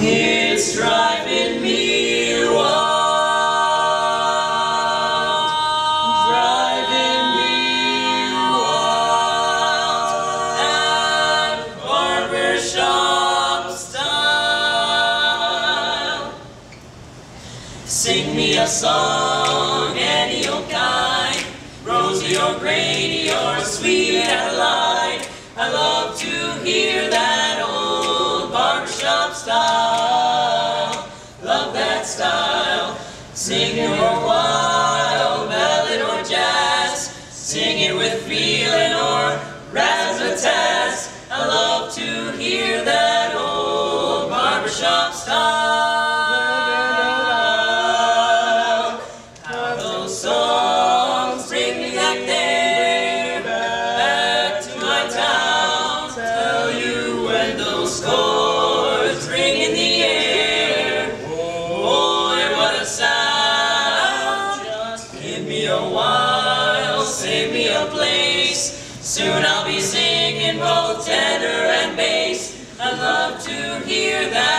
It's driving me wild, driving me wild, that barbershop style. Sing me a song, any old kind, Rosie O'Grady style. Sing your wild ballad or jazz. Sing it with feeling or razzmatazz. I love to hear that old barbershop style. How those songs bring me back there, back to my town. Tell you when those a while, save me a place. Soon I'll be singing both tenor and bass. I'd love to hear that.